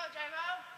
go, J-Mo.